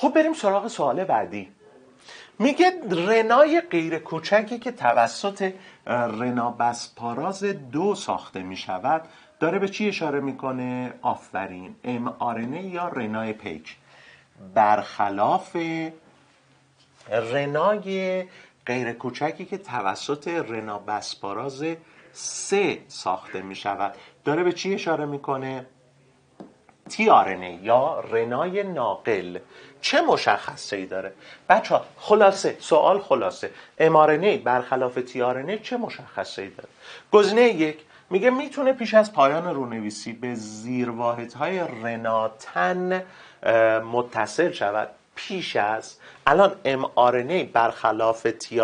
خب بریم سراغ سوال بعدی. میگه رنای غیر کوچکی که توسط رنا بسپاراز دو ساخته می‌شود داره به چی اشاره می‌کنه؟ آفرین. ام یا رنای پیک؟ برخلاف رنای غیر کوچکی که توسط رنا بسپاراز سه ساخته می شود داره به چی اشاره می‌کنه؟ تی یا رنای ناقل چه مشخصه ای داره؟ بچه ها خلاصه سوال خلاصه. امارنه برخلاف تی چه مشخصه ای داره؟ گزینه یک میگه می‌تونه پیش از پایان رونویسی به زیر های رناتن متصل شود. پیش از الان ام برخلاف تی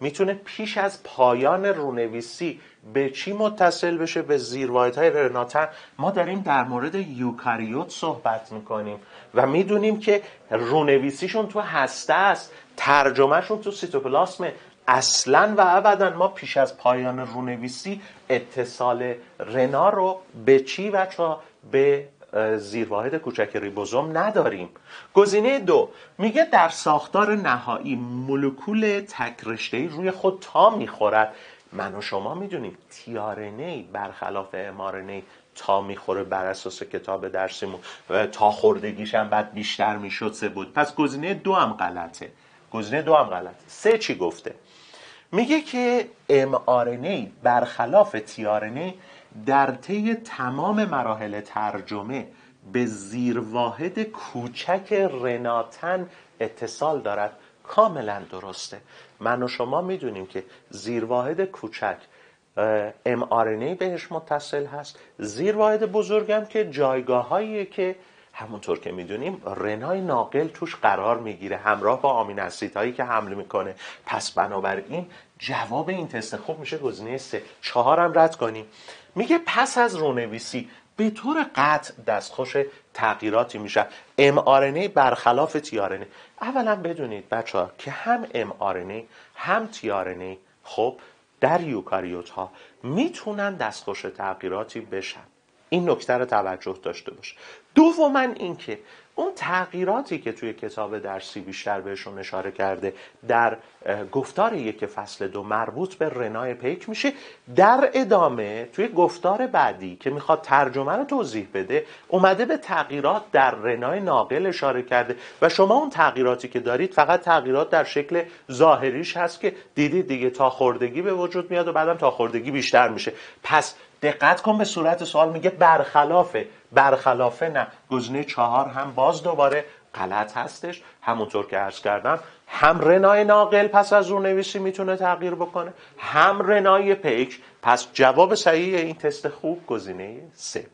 می‌تونه پیش از پایان رونویسی به چی متصل بشه؟ به زیرواحد های رناتن. ما داریم در مورد یوکاریوت صحبت می‌کنیم و می‌دونیم که رونویسیشون تو هسته است ترجمهشون تو سیتوپلاسم اصلا و ابدا. ما پیش از پایان رونویسی اتصال رنا رو به چی بچه به زیرواحد کوچک ریبوزوم نداریم. گزینه دو میگه در ساختار نهایی مولکول تکرشتهی روی خود تا می‌خورد. من و شما می‌دونیم تیارنی برخلاف امارنی تا می‌خوره بر اساس کتاب درسیمون. تا خوردگیش هم بعد بیشتر می‌شد سه بود. پس گزینه دو هم غلطه. گزینه دو هم غلطه. سه چی گفته؟ میگه که mRNA برخلاف tRNA در طی تمام مراحل ترجمه به زیرواحد کوچک رناتن اتصال دارد. کاملا درسته. من و شما می‌دونیم که زیرواحد کوچک mRNA بهش متصل هست. زیرواحد بزرگم که جایگاه که همونطور که می‌دونیم رنای ناقل توش قرار می‌گیره. همراه با آمین هایی که حمل می‌کنه. پس بنابراین جواب این تست خوب میشه. گزینه سه. چهارم رد کنیم. میگه پس از رونویسی به طور قطع دستخوش تغییراتی میشه. mRNA برخلاف tRNA اولا بدونید بچه ها که هم mRNA هم tRNA خب در یوکاریوت ها می‌تونن دستخوش تغییراتی بشن. این نکته رو توجه داشته باشه دوما اینکه اون تغییراتی که توی کتاب درسی بیشتر بهشون اشاره کرده در گفتار یک فصل دو مربوط به رنای پیک میشه در ادامه توی گفتار بعدی که می‌خواد ترجمه رو توضیح بده اومده به تغییرات در رنای ناقل اشاره کرده و شما اون تغییراتی که دارید فقط تغییرات در شکل ظاهریش هست که دیدید دیگه تا خوردگی به وجود میاد و بعدم تا خوردگی بیشتر میشه. پس دقت کن به صورت سوال میگه برخلافه. برخلافه نه. گزینه چهار هم باز دوباره غلط هستش. همونطور که عرض کردم هم رنای ناقل پس از رونویسی می‌تونه تغییر بکنه هم رنای پیک پس جواب صحیح این تست خوب گزینه سه